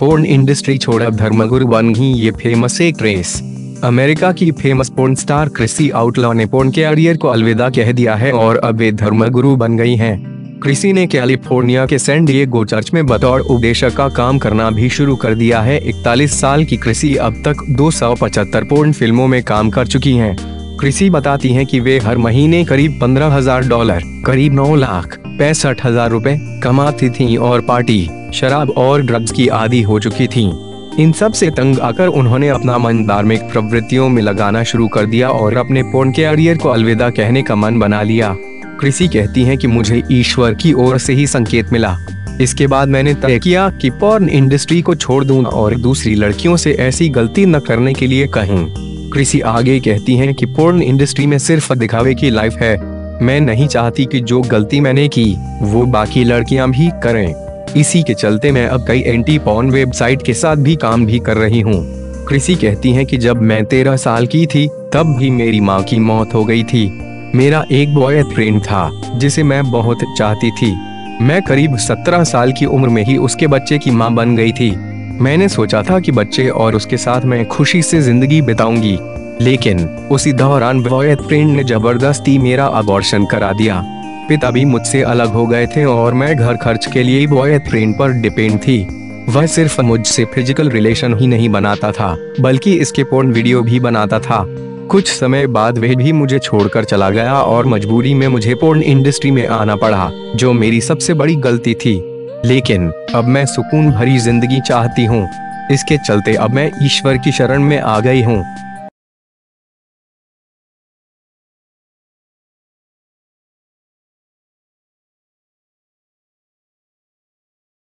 Porn industry छोड़ अब धर्मगुरु बन गई, ये फ़ेमस एक एक्ट्रेस अमेरिका की famous porn star Chrissy Outlaw ने पोर्न कैरियर को अलविदा कह दिया है और अब वे धर्मगुरु बन गई हैं। क्रिसी ने कैलिफ़ोर्निया के सैन डिएगो चर्च में बतौर उपदेशक का काम करना भी शुरू कर दिया है। इकतालीस साल की क्रिसी अब तक 275 पोर्न फ़िल्मों में काम कर चुकी हैं। क्रिसी बताती हैं कि वे हर महीने करीब पंद्रह हज़ार डॉलर करीब नौ लाख पैंसठ हज़ार रूपए कमाती थीं और पार्टी, शराब और ड्रग्स की आदि हो चुकी थीं। इन सबसे तंग आकर उन्होंने अपना मन धार्मिक प्रवृत्तियों में लगाना शुरू कर दिया और अपने पोर्न कैरियर को अलविदा कहने का मन बना लिया कृषि कहती हैं कि मुझे ईश्वर की ओर से ही संकेत मिला इसके बाद मैंने तय किया कि पोर्न इंडस्ट्री को छोड़ दूँ और दूसरी लड़कियों से ऐसी गलती न करने के लिए कहूँ। कृषि आगे कहती हैं कि पोर्न इंडस्ट्री में सिर्फ़ दिखावे की लाइफ है मैं नहीं चाहती कि जो गलती मैंने की, वो बाकी लड़कियाँ भी करें। इसी के चलते मैं अब कई एंटी पॉन वेबसाइट के साथ भी काम भी कर रही हूँ। कृषि कहती हैं कि जब मैं तेरह साल की थी, तब भी मेरी माँ की मौत हो गई थी। मेरा एक बॉय फ्रेंड था, जिसे मैं बहुत चाहती थी। मैं करीब सत्रह साल की उम्र में ही उसके बच्चे की माँ बन गई थी। मैंने सोचा था कि बच्चे और उसके साथ मैं खुशी से ज़िंदगी बिताऊँगी। लेकिन, उसी दौरान बॉय फ्रेंड ने ज़बरदस्ती मेरा अबॉर्शन करा दिया। पिता भी मुझसे अलग हो गए थे और मैं घर खर्च के लिए बॉय फ्रेंड पर डिपेंड थी। वह सिर्फ़ मुझसे फ़िज़िकल रिलेशन ही नहीं बनाता था, बल्कि इसके पोर्न वीडियो भी बनाता था। कुछ समय बाद वह भी मुझे छोड़कर चला गया और मजबूरी में मुझे पोर्न इंडस्ट्री में आना पड़ा, जो मेरी सबसे बड़ी गलती थी। लेकिन, अब मैं सुकून भरी ज़िंदगी चाहती हूँ। इसके चलते अब मैं ईश्वर की शरण में आ गई हूँ।